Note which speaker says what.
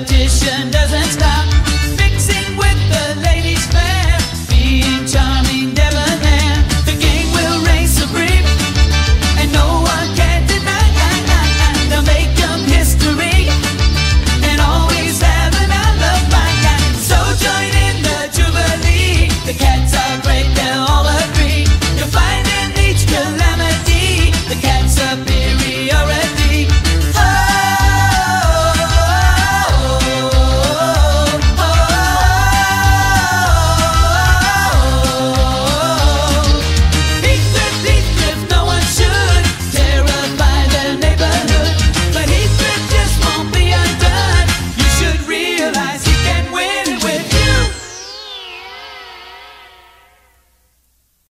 Speaker 1: competition doesn't stop.